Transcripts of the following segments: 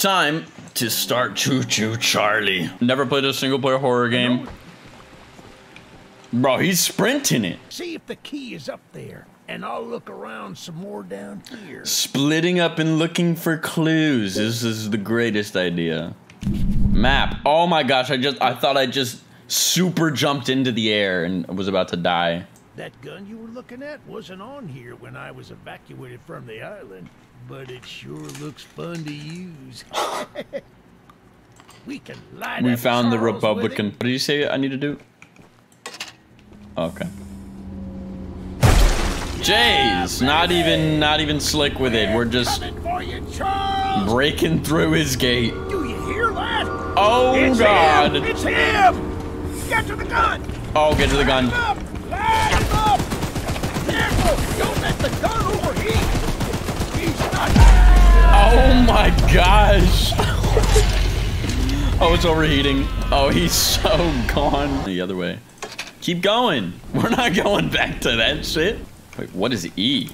Time to start Choo Choo Charlie. Never played a single player horror game. Bro, he's sprinting it. See if the key is up there, and I'll look around some more down here. Splitting up and looking for clues. This is the greatest idea. Map. Oh my gosh, I just I thought I just super jumped into the air and was about to die. That gun you were looking at wasn't on here when I was evacuated from the island, but it sure looks fun to use. we can light We found the Republican. What did you say I need to do? Okay. Jays, not even not even slick with it. We're just you, breaking through his gate. Do you hear that? Oh it's god. Him! It's him! Get to the gun! Oh, get to the gun. Light him up! Light him up! Careful! Don't let the gun overheat! He's not... Oh my gosh. oh, it's overheating. Oh, he's so gone. The other way. Keep going. We're not going back to that shit. Wait, what is E?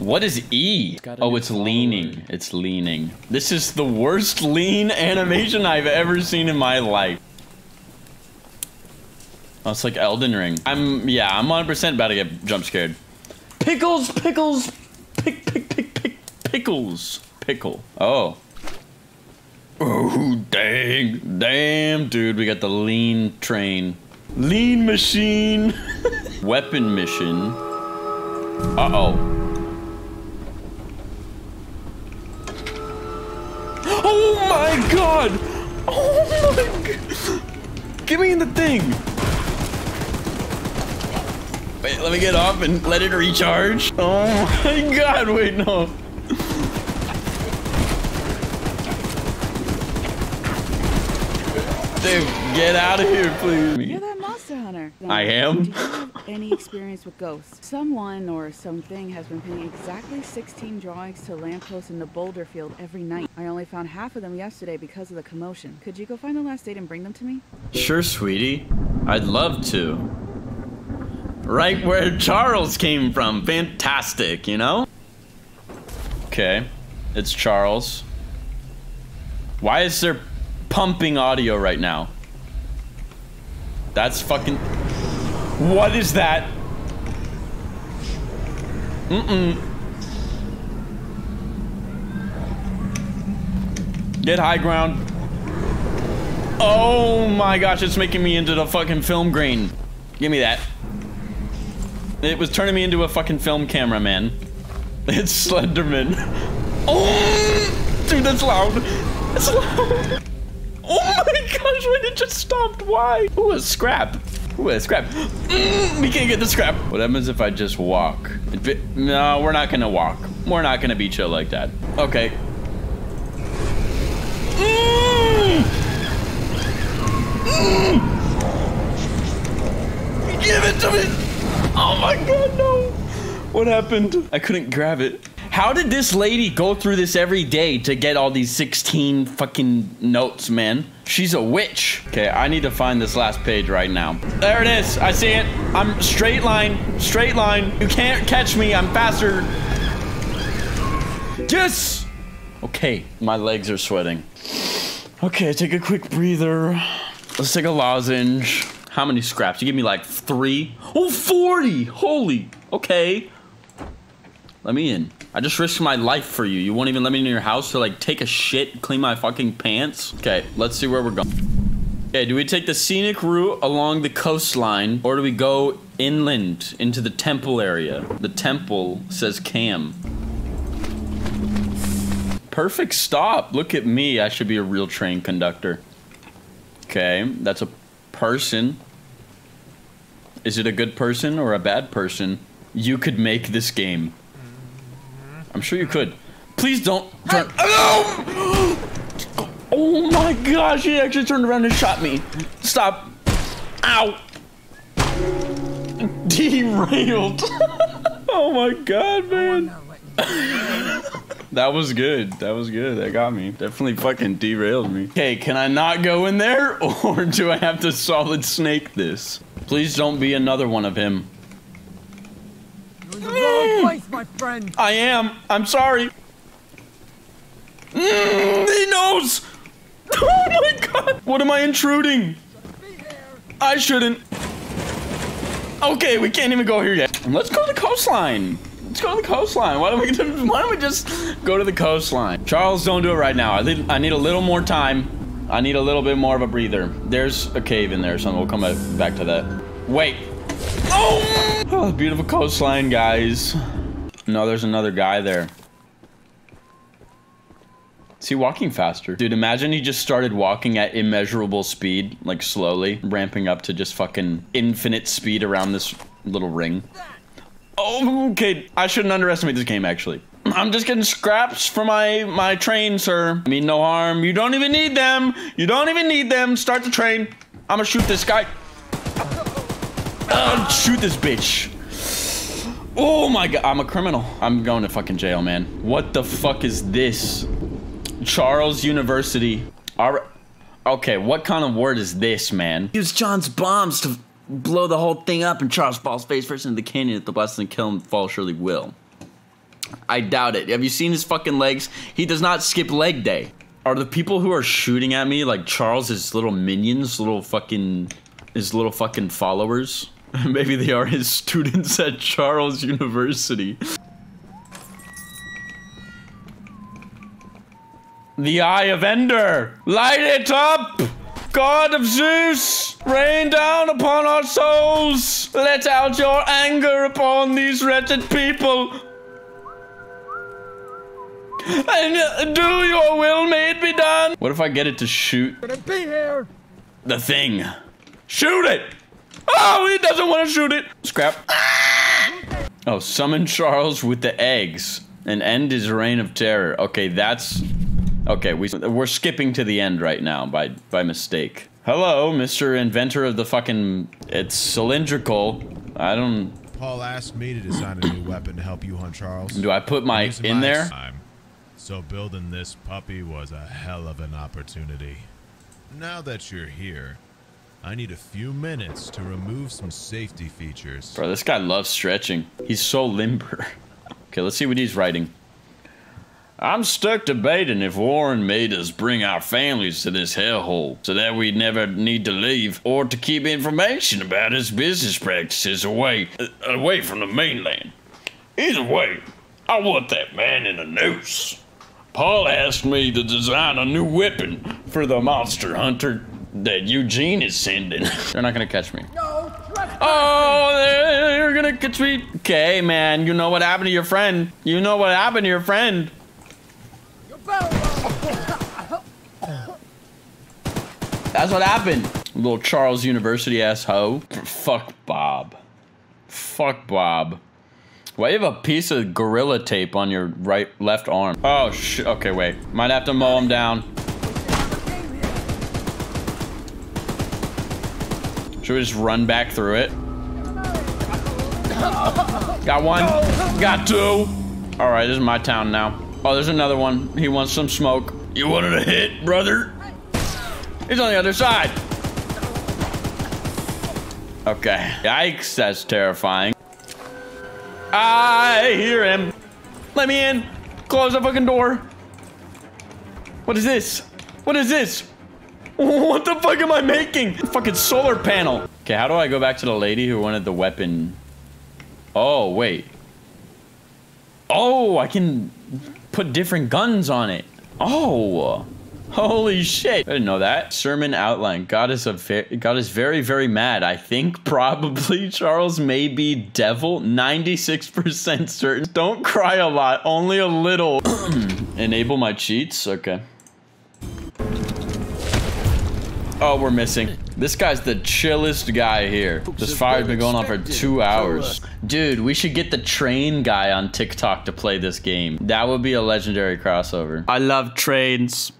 What is E? Oh, it's leaning. It's leaning. This is the worst lean animation I've ever seen in my life. Oh, it's like Elden Ring. I'm, yeah, I'm 100% about to get jump scared. Pickles, pickles, pick, pick, pick, pick, pickles, pickle. Oh. Oh, dang, damn, dude, we got the lean train. Lean machine. Weapon mission. Uh-oh. Oh my god! Oh my god! Get me in the thing! Wait, let me get off and let it recharge. Oh my god, wait, no. Dude, get out of here, please. You're that monster hunter. I am? Do you have any experience with ghosts? Someone or something has been pinning exactly 16 drawings to lampposts in the boulder field every night. I only found half of them yesterday because of the commotion. Could you go find the last date and bring them to me? Sure, sweetie. I'd love to. Right where Charles came from. Fantastic, you know? Okay. It's Charles. Why is there pumping audio right now? That's fucking. What is that? Mm-mm. Get high ground. Oh my gosh, it's making me into the fucking film grain. Give me that. It was turning me into a fucking film cameraman. It's Slenderman. Oh, dude, that's loud. That's loud. Oh my gosh, when it just stopped. Why? Ooh, a scrap. Ooh, a scrap. Mm, we can't get the scrap. What happens if I just walk? It- no, we're not gonna walk. We're not gonna be chill like that. Okay. Mm. Give it to me! Oh my god, no! What happened? I couldn't grab it. How did this lady go through this every day to get all these 16 fucking notes, man? She's a witch. Okay, I need to find this last page right now. There it is. I see it. I'm straight line. Straight line. You can't catch me. I'm faster. Yes! Okay, my legs are sweating. Okay, take a quick breather. Let's take a lozenge. How many scraps? You give me like three? Oh, 40! Holy, okay. Let me in. I just risked my life for you. You won't even let me in your house to like take a shit, clean my fucking pants? Okay, let's see where we're going. Okay, do we take the scenic route along the coastline or do we go inland into the temple area? The temple says Cam. Perfect stop. Look at me. I should be a real train conductor. Okay, that's a person. Is it a good person or a bad person? You could make this game. I'm sure you could. Please don't turn. Oh! oh my gosh, he actually turned around and shot me. Stop. Ow. Derailed. oh my god, man. That was good. That was good. That got me. Definitely fucking derailed me. Okay, can I not go in there? Or do I have to solid snake this? Please don't be another one of him. You're in the wrong place, my friend. I am. I'm sorry. Mm, house! Oh my god! What am I intruding? I shouldn't. Okay, we can't even go here yet. Let's go to the coastline. Let's go to the coastline. Why don't we? Why don't we just go to the coastline? Charles, don't do it right now. I need, I need a little more time. I need a little bit more of a breather. There's a cave in there, so we'll come back to that. Wait. Oh! oh, beautiful coastline, guys. No, there's another guy there. Is he walking faster? Dude, imagine he just started walking at immeasurable speed, like slowly, ramping up to just fucking infinite speed around this little ring. Oh, okay. I shouldn't underestimate this game, actually. I'm just getting scraps for my, my train, sir. I mean, no harm. You don't even need them. You don't even need them. Start the train. I'm gonna shoot this guy. Uh, shoot this bitch. Oh my god, I'm a criminal. I'm going to fucking jail, man. What the fuck is this? Charles University. All okay, what kind of word is this, man? Use John's bombs to blow the whole thing up and Charles falls face first into the canyon if the blessing kill him fall surely will. I doubt it. Have you seen his fucking legs? He does not skip leg day. Are the people who are shooting at me like Charles, Charles's little minions, little fucking his little fucking followers? Maybe they are his students at Charles University. The Eye of Ender! Light it up! God of Zeus! Rain down upon our souls! Let out your anger upon these wretched people! And uh, do your will may it be done! What if I get it to shoot? Gonna be here! The thing. Shoot it! Oh, he doesn't want to shoot it! Scrap. Ah! Oh, summon Charles with the eggs and end his reign of terror. Okay, that's Okay, we, we're skipping to the end right now by, by mistake. Hello, Mr. Inventor of the fucking... It's cylindrical. I don't... Paul asked me to design a new weapon to help you hunt Charles. Do I put my in my there? Time. So building this puppy was a hell of an opportunity. Now that you're here, I need a few minutes to remove some safety features. Bro, this guy loves stretching. He's so limber. okay, let's see what he's writing. I'm stuck debating if Warren made us bring our families to this hellhole so that we'd never need to leave or to keep information about his business practices away uh, away from the mainland. Either way, I want that man in a noose. Paul asked me to design a new weapon for the monster hunter that Eugene is sending. They're not gonna catch me. No, oh, they're gonna catch me. Okay, man, you know what happened to your friend. You know what happened to your friend. That's what happened. Little Charles University ass hoe. Fuck Bob. Fuck Bob. Why you have a piece of gorilla tape on your right left arm? Oh shit. Okay, wait. Might have to mow him down. Should we just run back through it? Got one. Got two. All right, this is my town now. Oh, there's another one. He wants some smoke. You wanted a hit, brother? He's on the other side. Okay. Yikes, that's terrifying. I hear him. Let me in. Close the fucking door. What is this? What is this? What the fuck am I making? Fucking solar panel. Okay, how do I go back to the lady who wanted the weapon? Oh, wait. Oh, I can put different guns on it. Oh, holy shit. I didn't know that. Sermon outline. God is a God is very, very mad. I think probably Charles may be devil. 96% certain. Don't cry a lot, only a little. Enable my cheats? Okay. Oh, we're missing. This guy's the chillest guy here. This fire's been going on for two hours. Dude, we should get the train guy on TikTok to play this game. That would be a legendary crossover. I love trains.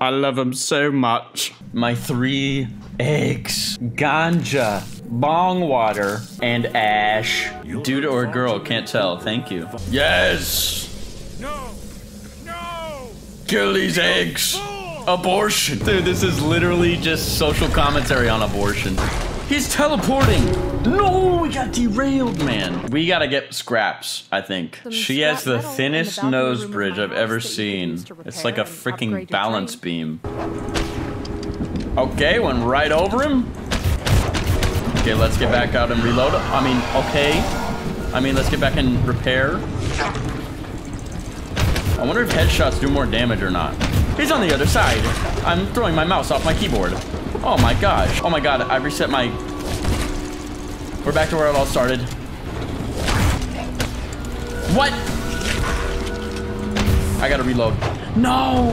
I love them so much. My three eggs. Ganja, bong water, and ash. Dude or girl, can't tell. Thank you. Yes! No! No! Kill these eggs! Abortion. Dude, this is literally just social commentary on abortion. He's teleporting. No, we got derailed, man. We gotta get scraps, I think. Some She has the thinnest nose bridge I've ever house that you can seen. It's like a freaking balance beam. Okay, went right over him. Okay, let's get back out and reload. I mean, okay. I mean, let's get back and repair. I wonder if headshots do more damage or not. He's on the other side. I'm throwing my mouse off my keyboard. Oh my gosh. Oh my god, I reset my... We're back to where it all started. What? I gotta reload. No!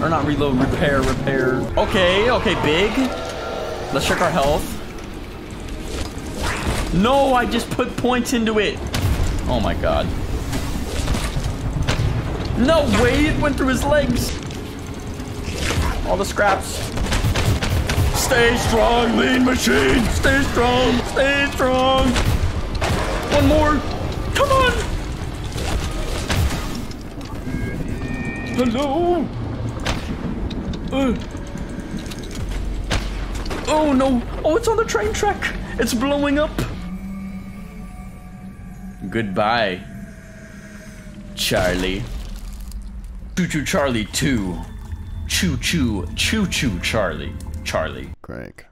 Or not reload, repair, repair. Okay, okay, big. Let's check our health. No, I just put points into it. Oh my god. No way, it went through his legs. All the scraps. Stay strong, lean machine. Stay strong, stay strong. One more. Come on. Hello. Uh. Oh no. Oh, it's on the train track. It's blowing up. Goodbye, Charlie. Choo Choo Charlie 2. Choo Choo Choo Choo Charlie. Charlie. Crank.